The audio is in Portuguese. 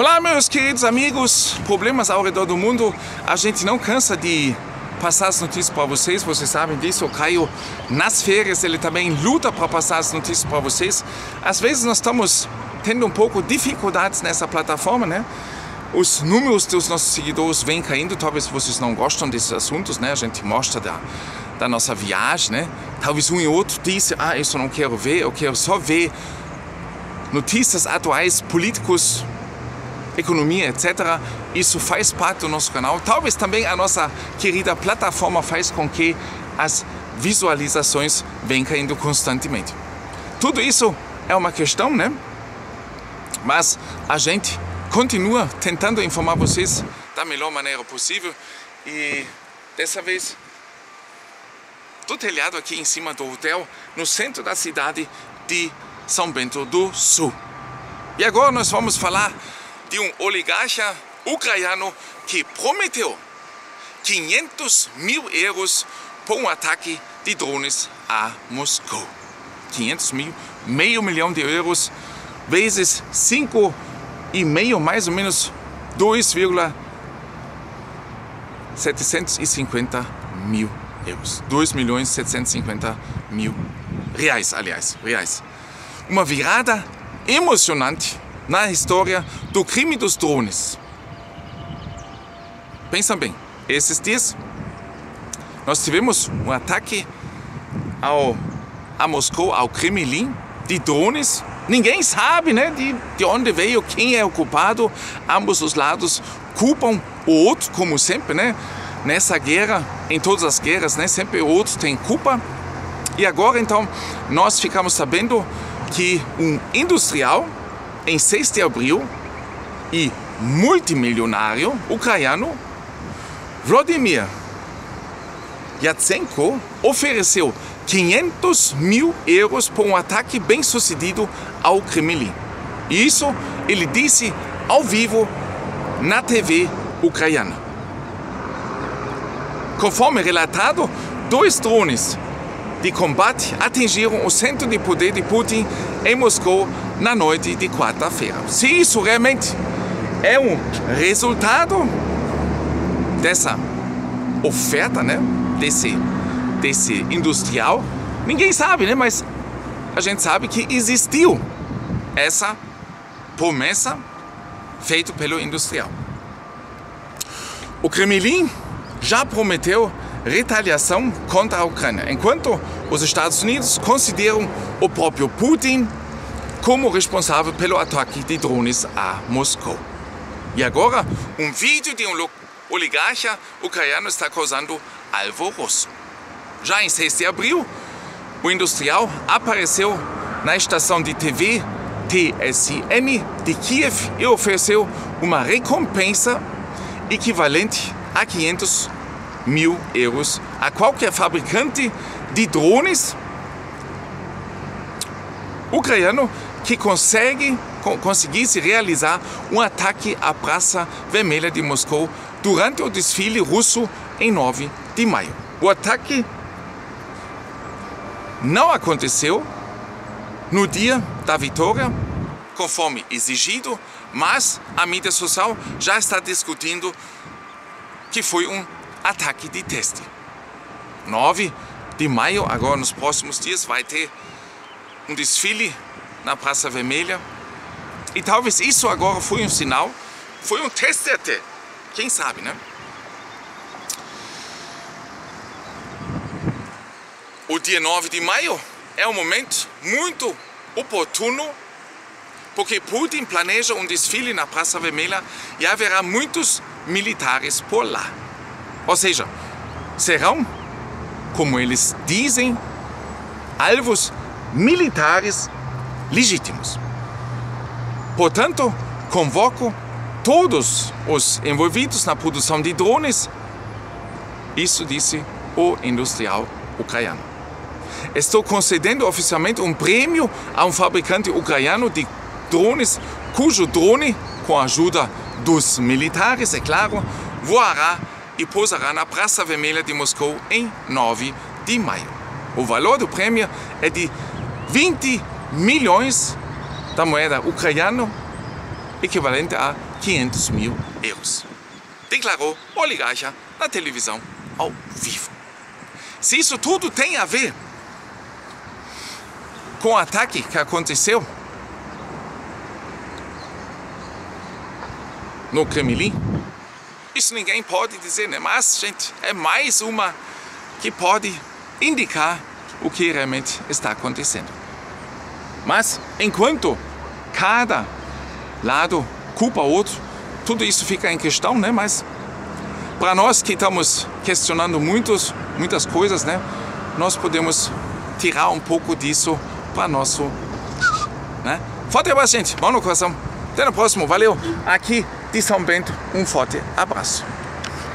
Olá, meus queridos amigos, problemas ao redor do mundo. A gente não cansa de passar as notícias para vocês, vocês sabem disso. O Caio, nas férias, ele também luta para passar as notícias para vocês. Às vezes nós estamos tendo um pouco de dificuldades nessa plataforma, né? Os números dos nossos seguidores vêm caindo, talvez vocês não gostam desses assuntos, né? A gente mostra da, da nossa viagem, né? Talvez um e outro disse, ah, isso eu não quero ver, eu quero só ver notícias atuais, políticos, economia, etc. Isso faz parte do nosso canal. Talvez também a nossa querida plataforma faz com que as visualizações venham caindo constantemente. Tudo isso é uma questão, né? Mas a gente continua tentando informar vocês da melhor maneira possível e dessa vez do telhado aqui em cima do hotel, no centro da cidade de São Bento do Sul. E agora nós vamos falar de um oligarca ucraniano que prometeu 500 mil euros por um ataque de drones a Moscou. 500 mil, meio milhão de euros, vezes 5 e meio, mais ou menos 2,750 mil euros. 2 milhões 750 mil reais, aliás, reais. Uma virada emocionante na história do crime dos drones. Pensa bem, esses dias nós tivemos um ataque ao, a Moscou, ao Kremlin, de drones. Ninguém sabe né, de, de onde veio, quem é o culpado. Ambos os lados culpam o outro, como sempre, né? Nessa guerra, em todas as guerras, né? Sempre o outro tem culpa. E agora, então, nós ficamos sabendo que um industrial em 6 de abril e multimilionário ucraniano Vladimir Yatsenko ofereceu 500 mil euros por um ataque bem sucedido ao Kremlin. Isso ele disse ao vivo na TV ucraniana. Conforme relatado, dois drones de combate atingiram o centro de poder de Putin em Moscou na noite de quarta-feira. Se isso realmente é um resultado dessa oferta, né, desse, desse industrial, ninguém sabe, né, mas a gente sabe que existiu essa promessa feita pelo industrial. O Kremlin já prometeu retaliação contra a Ucrânia, enquanto os Estados Unidos consideram o próprio Putin como responsável pelo ataque de drones a Moscou. E agora, um vídeo de um oligarca ucraniano está causando alvoroço. Já em 6 de abril, o industrial apareceu na estação de TV TSN de Kiev e ofereceu uma recompensa equivalente a 500 mil euros a qualquer fabricante de drones ucraniano que consegue conseguisse realizar um ataque à Praça Vermelha de Moscou durante o desfile russo em 9 de maio. O ataque não aconteceu no dia da vitória, conforme exigido, mas a mídia social já está discutindo que foi um ataque de teste. 9 de maio, agora nos próximos dias, vai ter um desfile na Praça Vermelha. E talvez isso agora foi um sinal, foi um teste até. Quem sabe, né? O dia 9 de maio é um momento muito oportuno porque Putin planeja um desfile na Praça Vermelha e haverá muitos militares por lá. Ou seja, serão, como eles dizem, alvos militares legítimos. Portanto, convoco todos os envolvidos na produção de drones. Isso disse o industrial ucraniano. Estou concedendo oficialmente um prêmio a um fabricante ucraniano de drones, cujo drone, com a ajuda dos militares, é claro, voará e pousará na Praça Vermelha de Moscou em 9 de maio. O valor do prêmio é de 20 milhões da moeda ucraniana, equivalente a 500 mil euros. Declarou oligarca na televisão ao vivo. Se isso tudo tem a ver com o ataque que aconteceu no Kremlin, isso ninguém pode dizer, né? Mas, gente, é mais uma que pode indicar o que realmente está acontecendo. Mas, enquanto cada lado culpa outro, tudo isso fica em questão, né? Mas para nós que estamos questionando muitos, muitas coisas, né? Nós podemos tirar um pouco disso para nosso, né? Forte abraço, gente. Mão no coração. Até no próximo. Valeu. Aqui de São Bento, um forte abraço.